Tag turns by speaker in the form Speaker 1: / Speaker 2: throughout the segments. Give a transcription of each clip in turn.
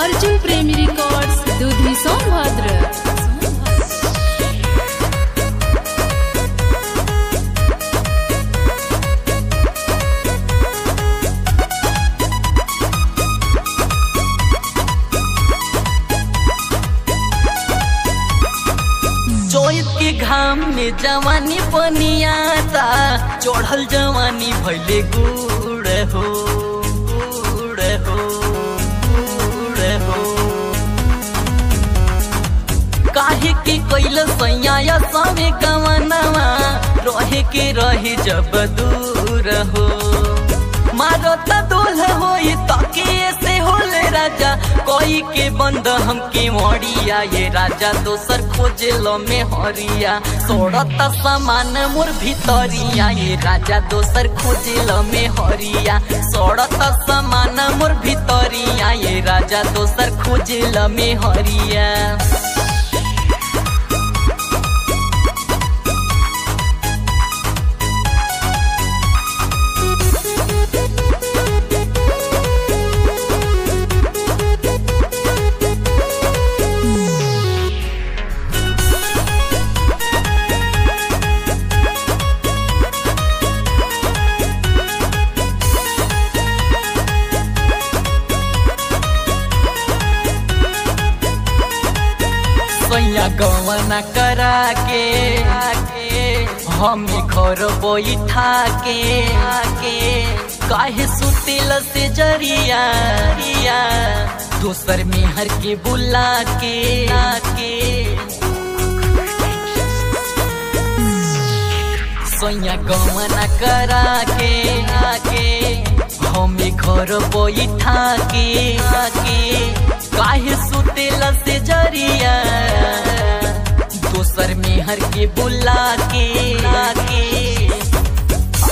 Speaker 1: अर्जुन प्रेमी रिकॉर्ड्स
Speaker 2: घाम में जवानी पनियाता चढ़ल जवानी भैले गुड़ हो हो हो। काहे के कैल सैया समे गवनवा, रहे के रहे जब दूर हो। मारो त दोल होई तकिए से होले राजा कोई के बंद हमके मोड़िया। ये राजा दोसर खोजे लो में हरिया सोड़त सामान मोर भितरिया। ये राजा दोसर खोजे लो में हरिया सोड़त सामान मोर भितरिया। ये राजा दोसर खोजे लो में हरिया गवना करा के हमें घर बैठा के काहे सुतिल से ज़रिया रिया दोसर मेहर के बुला के के सैया गवना करा के के हमें घर बैठा के के काहे सुतेल से ज़रिया। मेहर के बुला के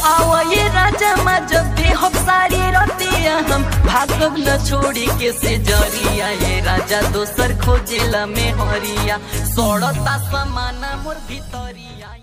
Speaker 2: आवा ये राजा मा, जब दे हम सारी रतिया हम भागब न छोड़ी के से ज़रिया। ये राजा दोसर खोजेला में हरिया, सोड़ता समाना मोर भितरिया।